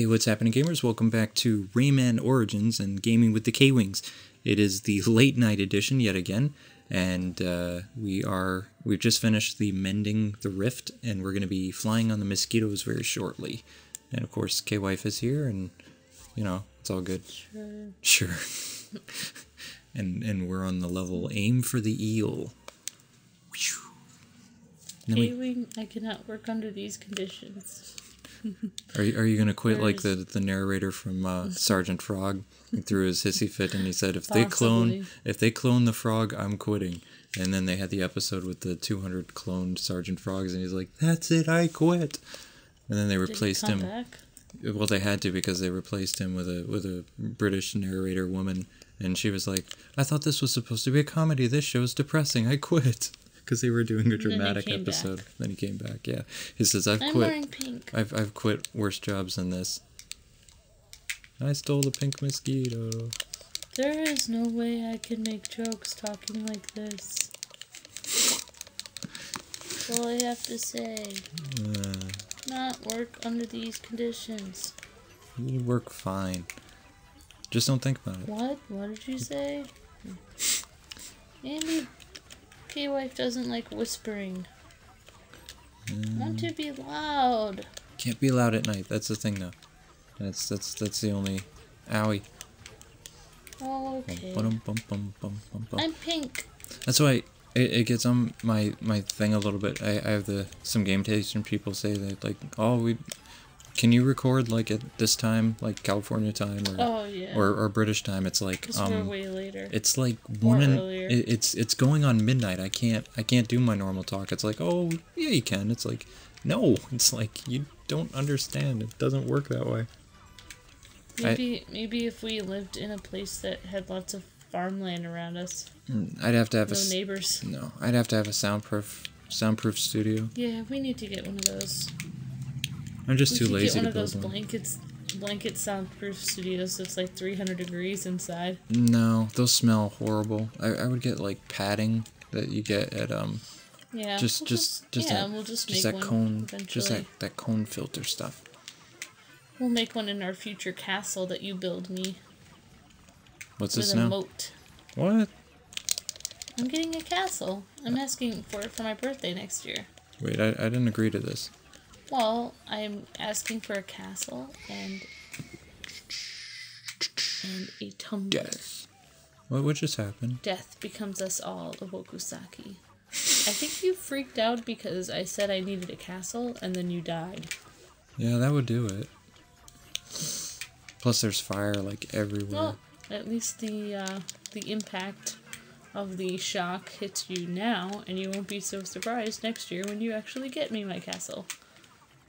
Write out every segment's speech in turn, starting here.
Hey, what's happening, gamers? Welcome back to Rayman Origins and Gaming with the K-Wings. It is the late night edition yet again, and uh, we are we've just finished the mending the rift, and we're going to be flying on the mosquitoes very shortly. And of course, K-Wife is here, and you know it's all good. Sure. Sure. and and we're on the level aim for the eel. Whew. And we- K-Wing, I cannot work under these conditions. Are you, are you gonna quit like the the narrator from uh, Sergeant Frog? Threw his hissy fit and he said, "If they clone, if they clone the frog, I'm quitting." And then they had the episode with the 200 cloned Sergeant Frogs, and he's like, "That's it, I quit." And then they replaced him. Back? Well, they had to because they replaced him with a with a British narrator woman, and she was like, "I thought this was supposed to be a comedy. This show is depressing. I quit." Because they were doing a dramatic came episode. back. Then he came back. Yeah, he says, "I've I'm quit." wearing pink. I've I've quit worse jobs than this. I stole the pink mosquito. There is no way I can make jokes talking like this. That's all I have to say. Uh, Not work under these conditions. you work fine. Just don't think about it. What? What did you say? Andy, K-Wife doesn't like whispering. Hmm. Want to be loud. Can't be loud at night. That's the thing, though. That's that's that's the only. Owie. Oh, okay. bum, bum, bum. I'm pink. That's why it, it gets on my my thing a little bit. I, I have the some game taste and people say that like, oh, we can you record like at this time, like California time or Oh yeah. or, or British time? It's like um. way later. It's like Or one in, it, it's it's going on midnight. I can't I can't do my normal talk. It's like, "Oh, yeah, you can." It's like, "No." It's like you don't understand. It doesn't work that way. I- Maybe maybe if we lived in a place that had lots of farmland around us, Mm, I'd have to have no a neighbors. No, I'd have to have a soundproof soundproof studio. Yeah, we need to get one of those. I'm just too lazy get one to of those one. blankets, blanket soundproof studios that's like 300 degrees inside. No, those smell horrible. I, I would get like padding that you get at um Yeah. just we'll just just yeah, that we'll just, just make that one cone eventually. just that that cone filter stuff. We'll make one in our future castle that you build me What's this a now? moat. What? I'm getting a castle. I'm asking for it for my birthday next year. Wait, I, I didn't agree to this. Well, I'm asking for a castle and and a tumbler. Death. What what just happened? Death becomes us all Wokusaki. I think you freaked out because I said I needed a castle and then you died. Yeah, that would do it. Plus, there's fire like everywhere. Well, at least the uh, the impact of the shock hits you now, and you won't be so surprised next year when you actually get me my castle.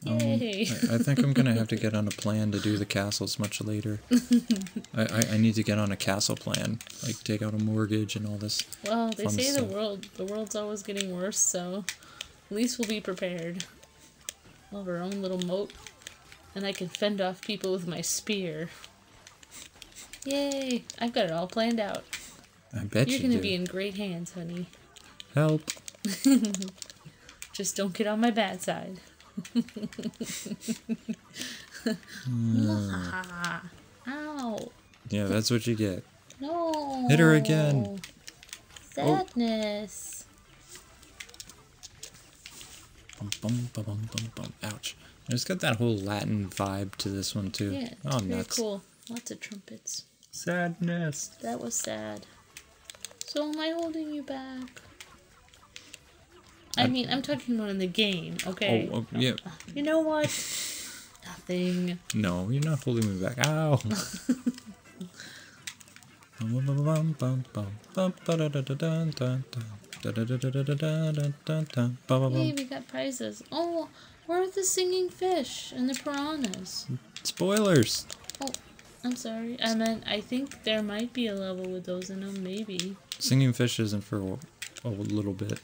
Yay! Um, I, I think I'm gonna have to get on a plan to do the castles much later. I, I, I need to get on a castle plan, like take out a mortgage and all this. well, they say the world the world's always getting worse, so at least we'll be prepared. We'll have our own little moat, and I can fend off people with my spear. Yay! I've got it all planned out. I bet You're you gonna do. be in great hands, honey. Help! Just don't get on my bad side. Mwah. Ow. Yeah, that's what you get. No. Hit her again. Sadness. Bum, bum, bum, bum, bum, bum. Ouch. It's got that whole Latin vibe to this one too. Yeah, oh, it's very nuts. cool. Lots of trumpets. Sadness. That was sad. So am I holding you back? I I- mean, I'm talking about in the game, okay? Oh, oh, yeah. You know what? Nothing. No, you're not holding me back. Ow. Hey, we got prizes. Oh, where are the singing fish and the piranhas? Spoilers. Oh, I'm sorry. I meant I think there might be a level with those in them. Maybe. Singing Fish isn't for a little bit.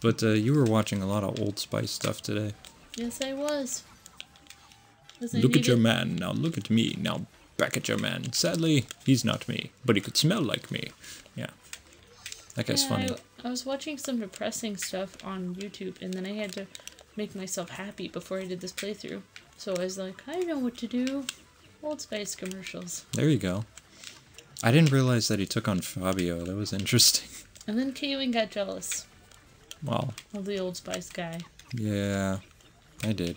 But uh, you were watching a lot of Old Spice stuff today. Yes, I was. I Look at your man, now look at me, now back at your man. Sadly, he's not me, but he could smell like me. Yeah. That guy's Yeah, funny. I, I was watching some depressing stuff on YouTube, and then I had to make myself happy before I did this playthrough. So I was like, I know what to do. Old Spice commercials. There you go. I didn't realize that he took on Fabio. That was interesting. And then K-Wing got jealous Well, the Old Spice guy. yeah, I did.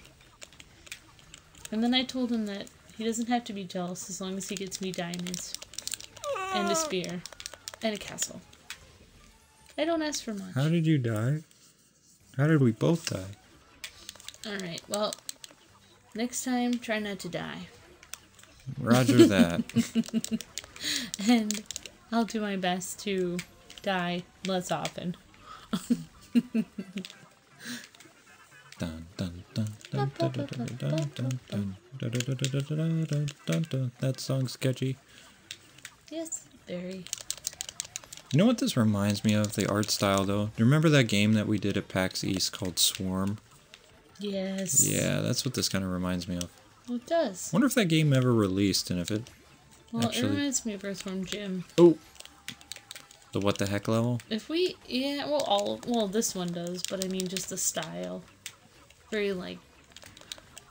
And then I told him that he doesn't have to be jealous as long as he gets me diamonds. And a spear. And a castle. I don't ask for much. How did you die? How did we both die? Alright, well, next time, try not to die. Roger that. And I'll do my best to die less often. That song's sketchy. Yes, very. You know what this reminds me of? The art style, though. Do you remember that game that we did at PAX East called Swarm? Yes. Yeah, that's what this kind of reminds me of. Well, it does. wonder if that game ever released and if it. Well, actually... it reminds me of Earthworm Jim. Oh, the what the heck level? If we, yeah, well, all, well, this one does, but I mean just the style. Very, like,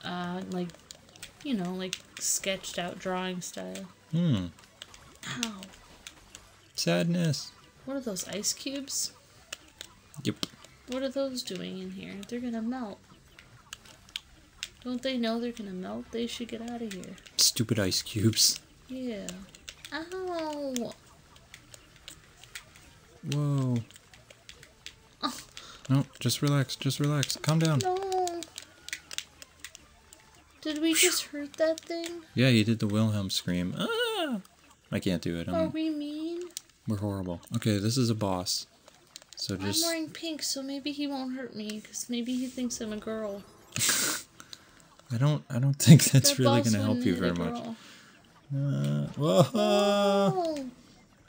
uh, like, you know, like sketched out drawing style. Hmm. Ow. Sadness. What are those, ice cubes? Yep. What are those doing in here? They're gonna melt. Don't they know they're gonna melt? They should get out of here. Stupid ice cubes. Yeah. Ow! Whoa. Oh. No, just relax. Just relax. Calm down. No! Did we just hurt that thing? Yeah, you did the Wilhelm scream. Ah! I can't do it. Are I'm, we mean? we're horrible. Okay, this is a boss. So just... I'm just. wearing pink, so maybe he won't hurt me, because maybe he thinks I'm a girl. I don't. I don't think that's That really gonna help you very much. Uh, whoa! Oh!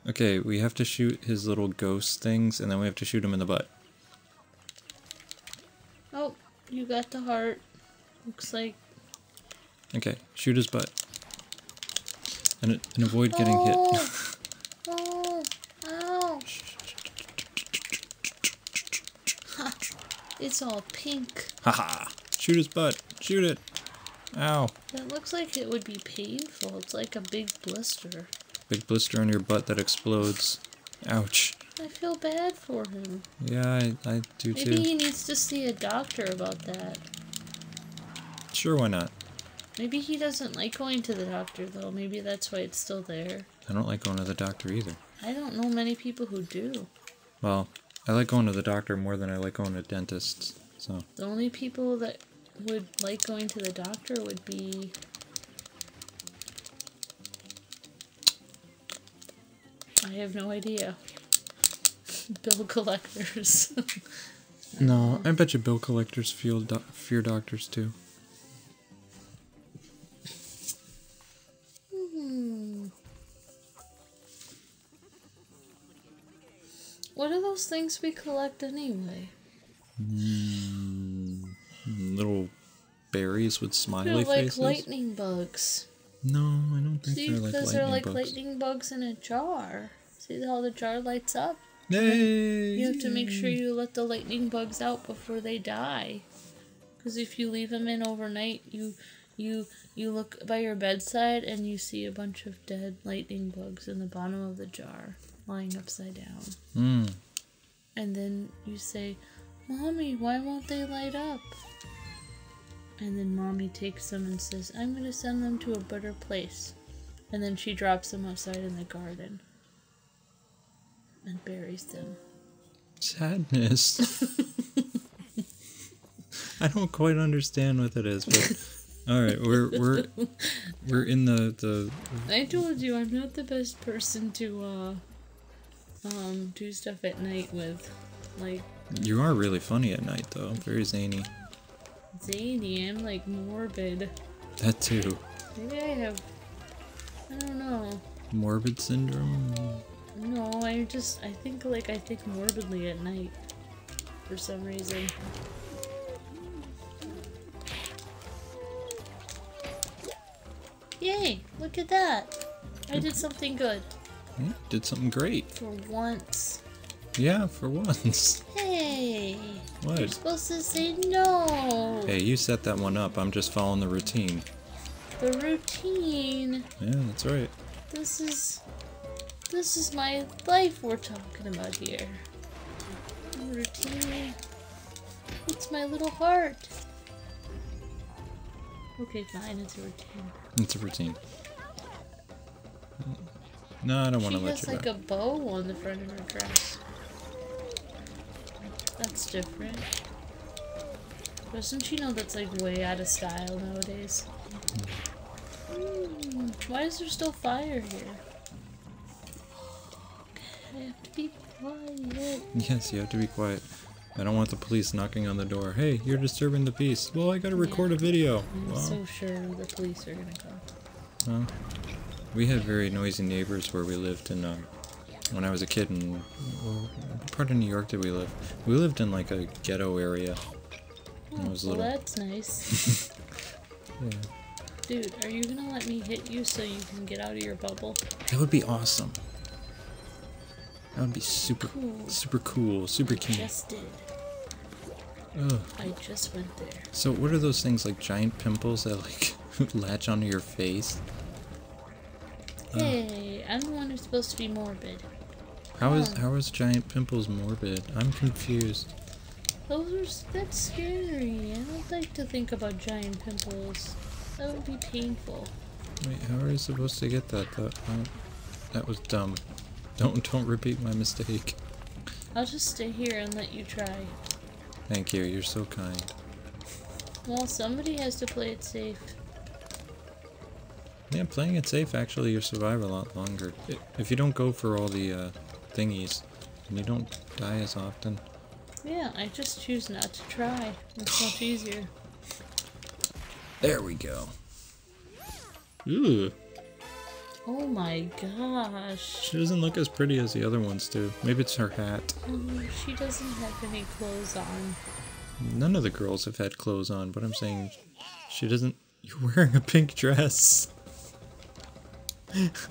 Okay, we have to shoot his little ghost things, and then we have to shoot him in the butt. Oh, you got the heart. Looks like. Okay, shoot his butt. And, and avoid getting oh! hit. oh! Ow! Ha! It's all pink. Haha! Shoot his butt! Shoot it! Ow! That looks like it would be painful. It's like a big blister. Big blister on your butt that explodes. Ouch. I feel bad for him. Yeah, I, I do Maybe too. Maybe he needs to see a doctor about that. Sure, why not? Maybe he doesn't like going to the doctor though. Maybe that's why it's still there. I don't like going to the doctor either. I don't know many people who do. Well, I like going to the doctor more than I like going to dentists. So, The only people that would like going to the doctor would be I have no idea. Bill collectors. no, I bet you bill collectors feel do- fear doctors too. Hmm. What are those things we collect anyway? Little berries with They're smiley like faces. lightning bugs. No, I don't think See, they're like because lightning they're like bugs. lightning bugs in a jar. See how the jar lights up? Yay! You have to make sure you let the lightning bugs out before they die. Because if you leave them in overnight, you you you look by your bedside and you see a bunch of dead lightning bugs in the bottom of the jar, lying upside down. Mm. And then you say, "Mommy, why won't they light up?" And then mommy takes them and says, "I'm gonna send them to a better place." And then she drops them outside in the garden and buries them. Sadness. I don't quite understand what that is, but all right, we're we're we're in the the I told you I'm not the best person to uh um do stuff at night with. Like You are really funny at night, though. Very zany. zany, I'm like morbid. That too. Maybe I have I don't know. Morbid syndrome. No, I just I think like I think morbidly at night for some reason. Yay! Look at that! I did something good Hmm, Did something great. for once. Yeah, for once. Hey! What? You're supposed to say no! Hey, you set that one up. I'm just following the routine. The routine. Yeah, that's right. This is this is my life we're talking about here. Routine. It's my little heart. Okay, fine, it's a routine. It's a routine. No, I don't want to let has you like go. a bow on the front of her dress. That's different. Doesn't she know that's like way out of style nowadays? Hmm, why is there still fire here? I have to be quiet. Yes, you have to be quiet. I don't want the police knocking on the door. Hey, you're disturbing the peace. Well, I gotta record a video. I'm Well, so sure the police are gonna come. well, we had very noisy neighbors where we lived in, uh, when I was a kid in, well, what part of New York did we live? We lived in like a ghetto area. I was well, little. that's nice. Yeah. Dude, are you gonna let me hit you so you can get out of your bubble? That would be awesome. That would be super, Cool. super cool, super keen. Just did. Ugh. I just went there. So what are those things like giant pimples that like latch onto your face? Hey, I'm the one who's supposed to be morbid. How is Oh. how is giant pimples morbid? I'm confused. Those are that's scary. I don't like to think about giant pimples. That would be painful. Wait, how are you supposed to get that? That uh, that was dumb. Don't don't repeat my mistake. I'll just stay here and let you try. Thank you. You're so kind. Well, somebody has to play it safe. Yeah, playing it safe actually you survive a lot longer. If you don't go for all the uh, thingies, and you don't die as often. Yeah, I just choose not to try. It's much easier. There we go. Ooh, Oh my gosh. she doesn't look as pretty as the other ones do. Maybe it's her hat. Oh, she doesn't have any clothes on. None of the girls have had clothes on, but I'm saying she doesn't. You're wearing a pink dress.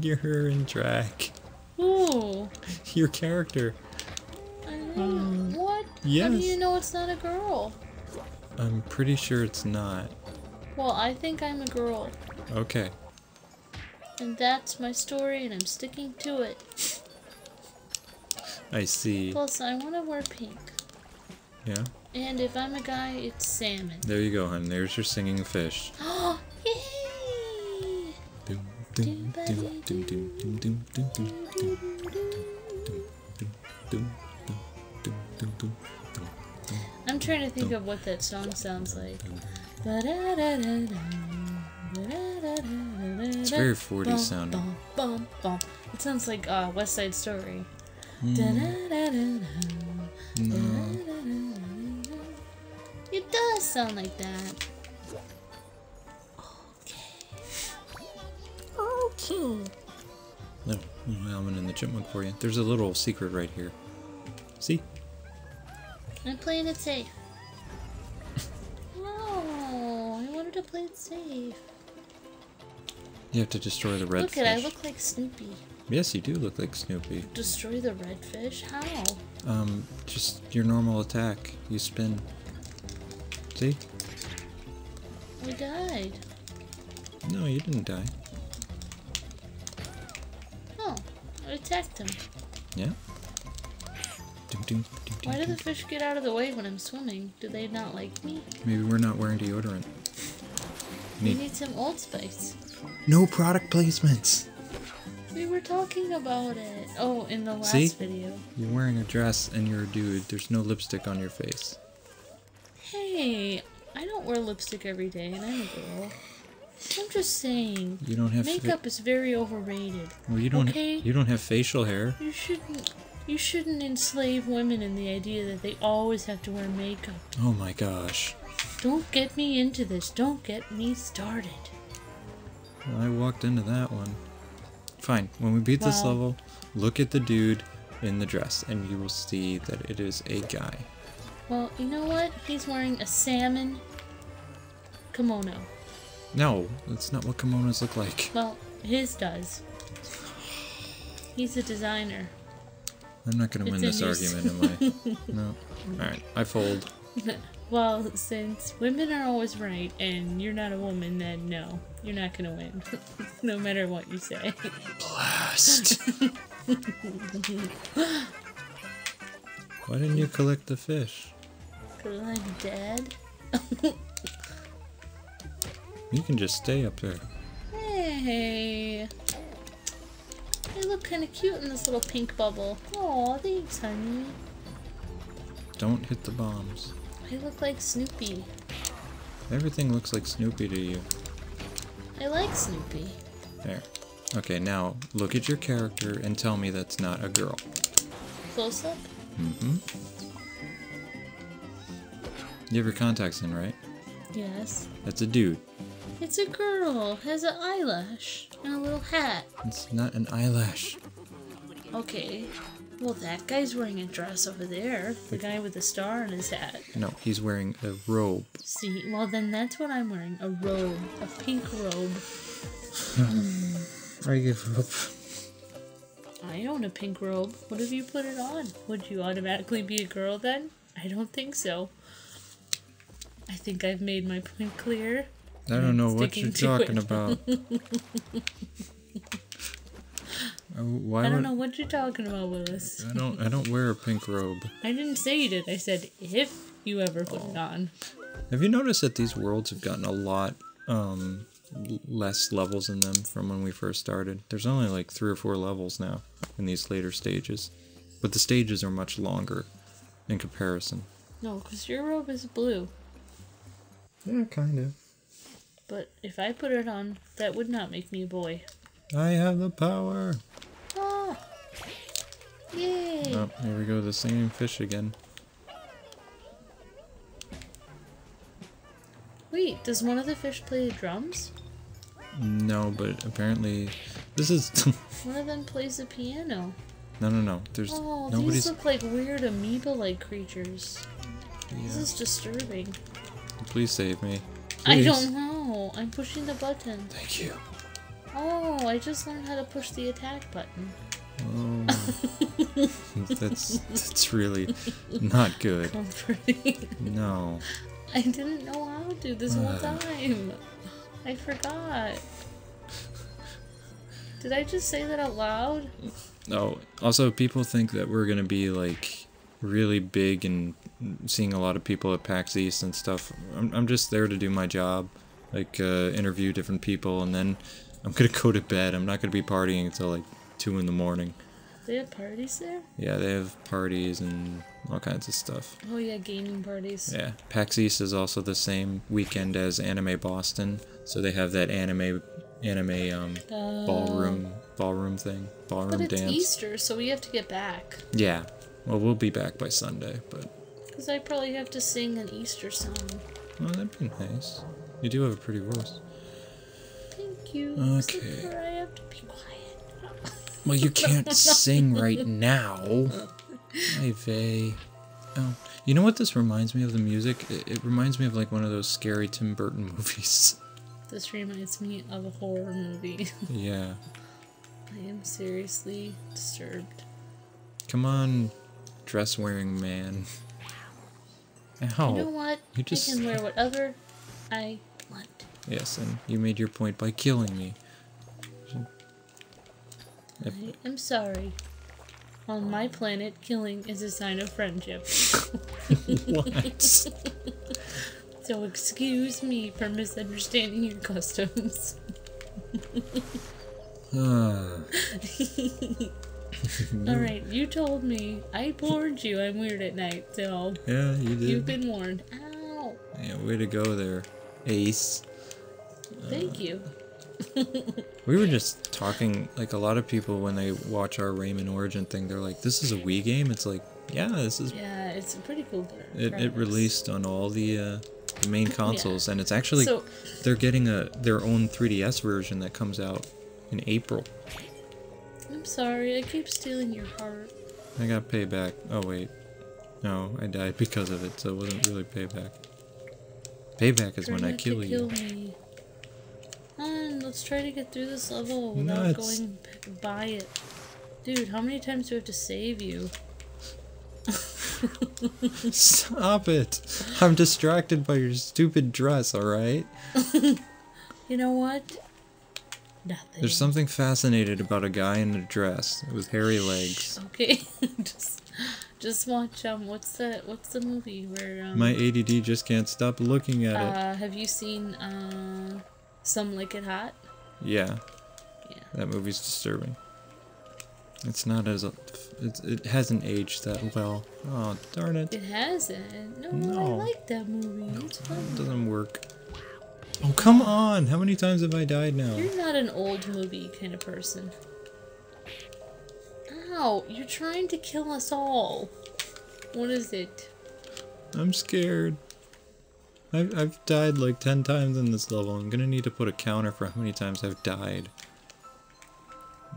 You're in drag. Ooh. Your character. Don't, um, what? How do you know it's not a girl? I'm pretty sure it's not. Well, I think I'm a girl. Okay. And that's my story, and I'm sticking to it. I see. Plus, I want to wear pink. Yeah. And if I'm a guy, it's salmon. There you go, hon. There's your singing fish. Oh, yay! Doom, doom, doom, doom, doom, doom, doom, doom, doom, doom, doom, doom, doom, doom, doom. I'm trying to think of what that song sounds like. It's very 40s sounding. It sounds like uh, West Side Story. No. It does sound like that. Okay. Okay. No, Alvin and the Chipmunk for you. There's a little secret right here. See? I'm playing it safe. No, I wanted to play it safe. You have to destroy the red look fish. at I look like Snoopy. Yes, you do look like Snoopy. Destroy the red fish? How? Um, just your normal attack. You spin. See? We died. No, you didn't die. Oh, I attacked him. Yeah? Why do the fish get out of the way when I'm swimming? Do they not like me? Maybe we're not wearing deodorant. We Need- need some Old Spice. No product placements! We were talking about it. Oh, in the last See? video. You're wearing a dress and you're a dude. There's no lipstick on your face. Hey, I don't wear lipstick every day, and I'm a girl. I'm just saying. You don't have fa- Makeup is very overrated. well, you don't okay. you don't have facial hair. You shouldn't. You shouldn't enslave women in the idea that they always have to wear makeup. Oh my gosh. Don't get me into this. Don't get me started. Well, I walked into that one. Fine. When we beat this level, look at the dude in the dress and you will see that it is a guy. Well, you know what? He's wearing a salmon kimono. No, that's not what kimonos look like. Well, his does. He's a designer. I'm not gonna win this argument, am I? no. Alright, I fold. Well, since women are always right and you're not a woman, then no, you're not gonna win. no matter what you say. Blast. Why didn't you collect the fish? Cause I'm dead. You can just stay up there. Hey. They look kind of cute in this little pink bubble. Oh, thanks, honey. Don't hit the bombs. I look like Snoopy. Everything looks like Snoopy to you. I like Snoopy. There. Okay, now look at your character and tell me that's not a girl. Close up? Mm-hmm. You have your contacts in, right? Yes. That's a dude. It's a girl. Has an eyelash and a little hat. It's not an eyelash. Okay. Well, that guy's wearing a dress over there. The guy with the star on his hat. No, he's wearing a robe. See, well then that's what I'm wearing. A robe. A pink robe. Hmm. I give up. I own a pink robe. What if you put it on? Would you automatically be a girl then? I don't think so. I think I've made my point clear. I don't know what you're talking it. about. Uh, Why I don't would know what you're talking about, Willis. I don't I don't wear a pink robe. I didn't say you did. I said if you ever put it on. Have you noticed that these worlds have gotten a lot um less levels in them from when we first started? There's only like three or four levels now in these later stages. But the stages are much longer in comparison. No, because your robe is blue. Yeah, kind of. But if I put it on, that would not make me a boy. I have the power. Yay! Oh, here we go, the same fish again. Wait, does one of the fish play drums? No, but apparently this is One of them plays the piano. no, no, no. There's Oh, nobody's. these look like weird amoeba-like creatures. This is disturbing. Please save me. I don't know. I'm pushing the button. Thank you. Oh, I just learned how to push the attack button. Oh, that's that's really not good. Comforting. No. I didn't know how to this whole time. I forgot. Did I just say that out loud? Oh, also people think that we're gonna be like really big and seeing a lot of people at PAX East and stuff. I'm I'm just there to do my job, like uh, interview different people, and then I'm gonna go to bed. I'm not gonna be partying until like two in the morning. They have parties there? Yeah, they have parties and all kinds of stuff. Oh yeah, gaming parties. Yeah, PAX East is also the same weekend as Anime Boston, so they have that anime anime um Uh, ballroom ballroom thing, ballroom But it's dance. Easter, so we have to get back. Yeah. Well, we'll be back by Sunday, but Because I probably have to sing an Easter song. well, that'd be nice. You do have a pretty voice. Thank you. Okay. I have to be quiet. Well, you can't sing right now. Hi, Vay. Oh, you know what this reminds me of the music? It, it reminds me of like one of those scary Tim Burton movies. This reminds me of a horror movie. yeah. I am seriously disturbed. Come on, dress wearing man. Ow. You know what? You just- I can wear whatever I want. Yes, and you made your point by killing me. I am sorry. On my planet, killing is a sign of friendship. what? So excuse me for misunderstanding your customs. Ah. Alright, you told me. I warned you I'm weird at night, so yeah, you did. you've been warned. Ow! Yeah, way to go there, Ace. Thank you. We were just talking, like a lot of people when they watch our Rayman Origin thing, they're like, "This is a Wii game." It's like, yeah, this is. Yeah, it's a pretty cool gra- It, it released on all the uh, the main consoles, and it's actually So, they're getting a their own 3DS version that comes out in April. I'm sorry, I keep stealing your heart. I got payback. Oh wait, no, I died because of it, so it wasn't really payback. Payback is when I to kill you. me. On, let's try to get through this level without Nuts. going by it. Dude, how many times do I have to save you? Stop it! I'm distracted by your stupid dress, alright? You know what? Nothing. There's something fascinating about a guy in a dress with hairy legs. Okay, just just watch. Um, what's the what's the movie where um? My ADD just can't stop looking at it. uh, have you seen uh, some like it hot? Yeah, Yeah. that movie's disturbing. It's not as. It, it hasn't aged that well. Oh, darn it. It hasn't. No, No. I like that movie. It's It fun. doesn't work. Oh, come on! How many times have I died now? You're not an old movie kind of person. Ow! You're trying to kill us all. What is it? I'm scared. I've, I've died like 10 times in this level. I'm gonna need to put a counter for how many times I've died.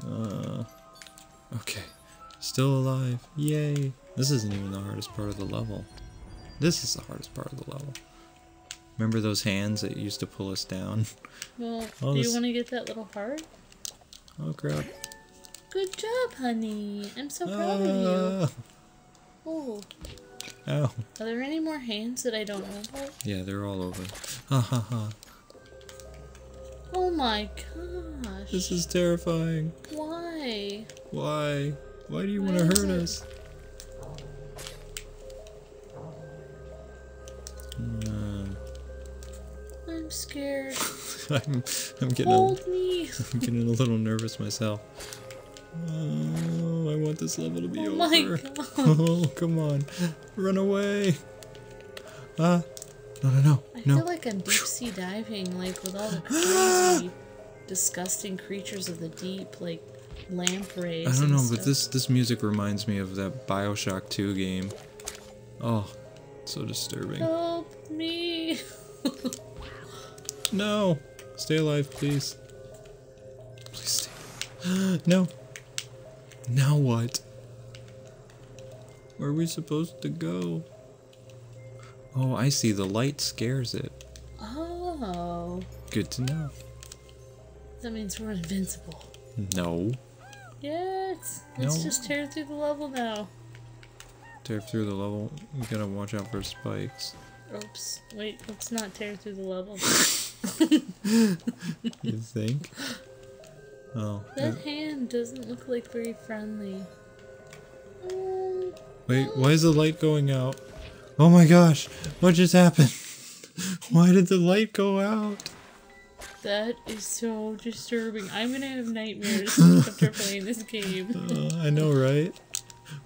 Uh, okay. Still alive. Yay. This isn't even the hardest part of the level. This is the hardest part of the level. Remember those hands that used to pull us down? Well, Oh, do you want to get that little heart? Oh crap. Good job, honey. I'm so proud of you. Ah. Oh, are there any more hands that I don't know about? Yeah, they're all over. Ha ha ha. Oh my gosh. This is terrifying. Why? Why? Why do you want to hurt it- us? Uh, I'm scared. I'm, I'm getting a, Hold me. I'm getting a little nervous myself. I want this level to be Oh over. my god. Oh, come on. Run away. Ah. No, no, no. I no. feel like I'm deep sea diving, like with all the crazy, disgusting creatures of the deep, like lampreys. I don't know, but this this music reminds me of that BioShock 2 game. Oh, so disturbing. Help me! No! Stay alive, please. Please stay. no! Now what? Where are we supposed to go? Oh, I see. The light scares it. Oh, Good to know. that means we're invincible. No. Yes, let's No. just tear through the level now. Tear through the level. We gotta watch out for spikes. Oops, wait, let's not tear through the level. You think? Oh. That uh, hand doesn't look like very friendly. Wait, why is the light going out? Oh my gosh! What just happened? Why did the light go out? that is so disturbing. I'm gonna have nightmares after playing this game. Uh, I know, right?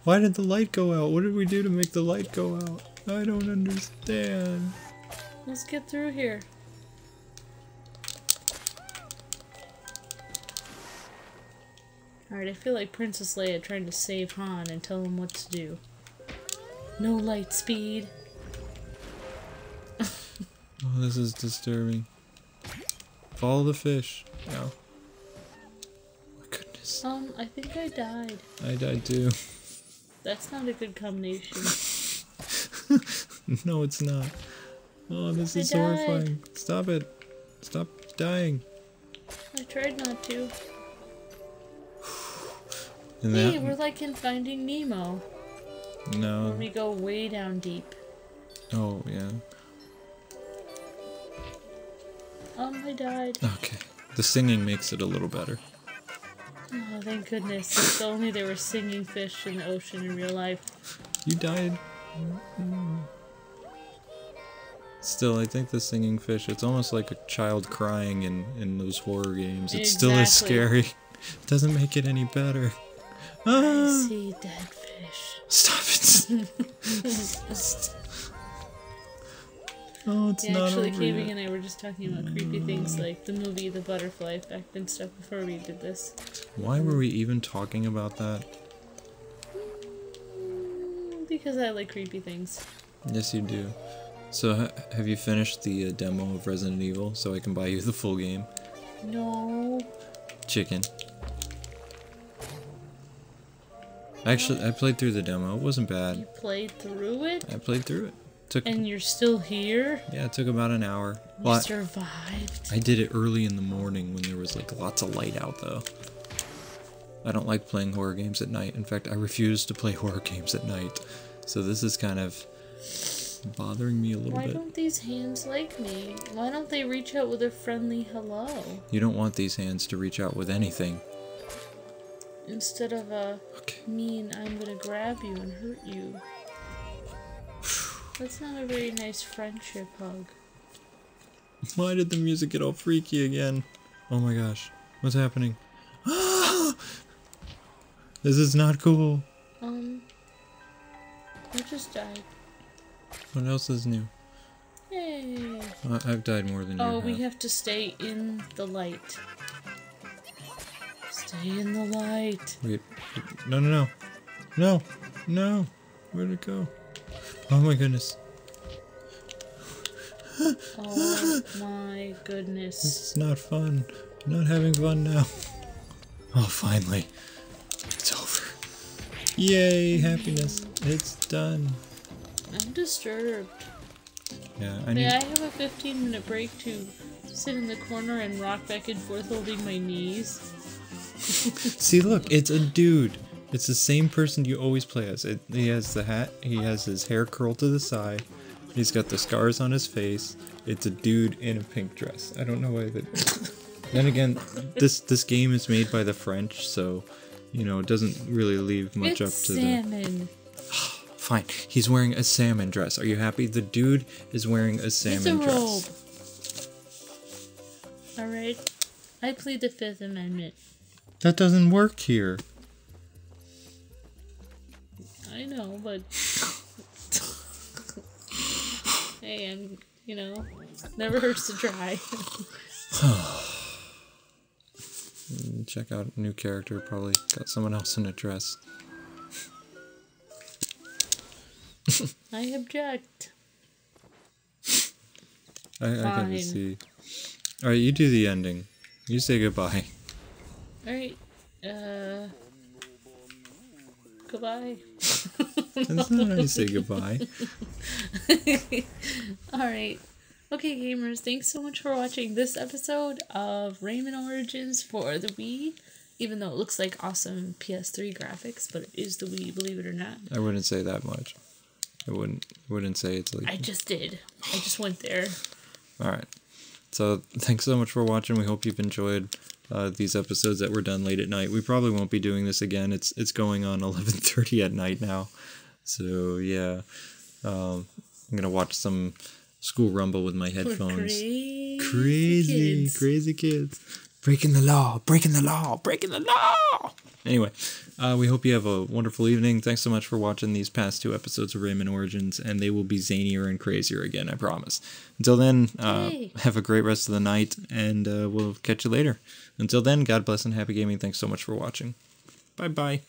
Why did the light go out? What did we do to make the light go out? I don't understand. Let's get through here. Alright, I feel like Princess Leia trying to save Han and tell him what to do. No light speed. Oh, this is disturbing. Follow the fish. No. My goodness. Um, I think I died. I died too. That's not a good combination. no, it's not. Oh, this I is died. horrifying. Stop it. Stop dying. I tried not to. And Hey, that, we're like in Finding Nemo. When no. we go way down deep. Oh, yeah. Um, I died. Okay. The singing makes it a little better. Oh, thank goodness. If only there were singing fish in the ocean in real life. You died. Still, I think the singing fish, it's almost like a child crying in, in those horror games. It still is scary. It doesn't make it any better. I see dead fish. stop it. oh, it's Yeah, not actually, over and I were just talking about creepy things like the movie The Butterfly Effect and stuff before we did this. Why were we even talking about that? Mm, Because I like creepy things. Yes, you do. So, ha- have you finished the uh, demo of Resident Evil so I can buy you the full game? No. Chicken. Actually, I played through the demo. It wasn't bad. You played through it? I played through it. Took And you're still here? yeah, it took about an hour. You Well, I- survived? I did it early in the morning when there was like lots of light out though. I don't like playing horror games at night. In fact, I refuse to play horror games at night. So this is kind of bothering me a little Why bit. Why don't these hands like me? Why don't they reach out with a friendly hello You don't want these hands to reach out with anything. Instead of a Okay. mean I'm gonna grab you and hurt you? That's not a very nice friendship hug. Why did the music get all freaky again? Oh my gosh. What's happening? this is not cool. Um, I just died. What else is new? Yay! Uh, I've died more than you Oh, we have to stay in the light. Stay in the light. Wait. No, no, no. No. No. Where'd it go? Oh my goodness. Oh my goodness. This is not fun. I'm not having fun now. Oh, finally. It's over. Yay, happiness. It's done. I'm disturbed. Yeah, I May. I have a 15 minute break to sit in the corner and rock back and forth holding my knees? See, look, it's a dude. It's the same person you always play as. It, he has the hat. He has his hair curled to the side. He's got the scars on his face. It's a dude in a pink dress. I don't know why that. then again, this this game is made by the French, so you know it doesn't really leave much it's up to the. salmon. Fine, he's wearing a salmon dress. Are you happy? The dude is wearing a salmon It's a dress. robe. Alright. I plead the Fifth Amendment. That doesn't work here. I know, but. hey, I'm, you know, never hurts to try. Check out a new character. Probably got someone else in a dress. I object. I, I gotta see. All right, you do the ending. You say goodbye. Alright. Uh. Goodbye. That's not how you say goodbye. Alright. Okay, gamers, thanks so much for watching this episode of Rayman Origins for the Wii. Even though it looks like awesome PS3 graphics, but it is the Wii, believe it or not. I wouldn't say that much. I wouldn't. Wouldn't say it's like. I just did. I just went there. All right. So thanks so much for watching. We hope you've enjoyed uh, these episodes that were done late at night. We probably won't be doing this again. It's it's going on eleven thirty at night now. So yeah, um, I'm gonna watch some School Rumble with my headphones. crazy, crazy, kids. crazy kids. Breaking the law, breaking the law, breaking the law. Anyway, uh, we hope you have a wonderful evening. Thanks so much for watching these past two episodes of Rayman Origins, and they will be zanier and crazier again, I promise. Until then, uh, have a great rest of the night, and uh, we'll catch you later. Until then, God bless and happy gaming. Thanks so much for watching. Bye bye.